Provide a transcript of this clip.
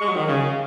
Música